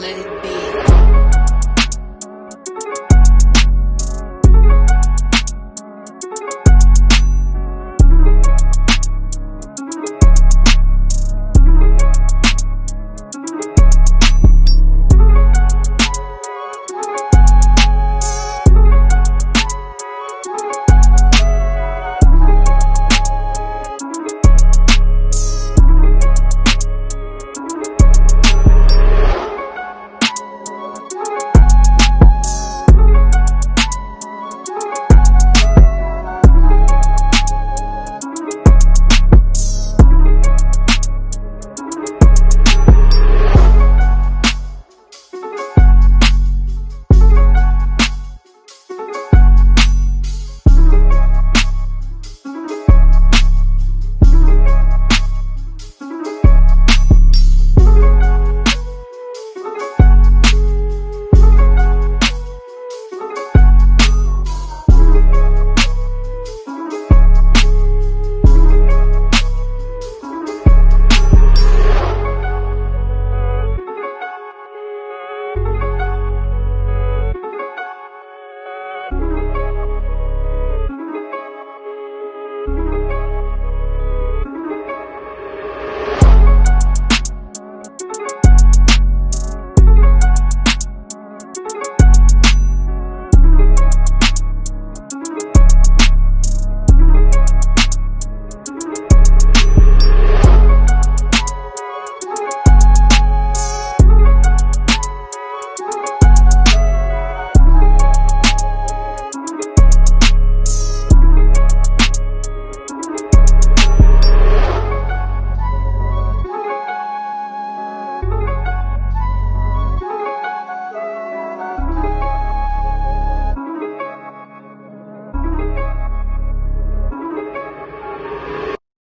let it be.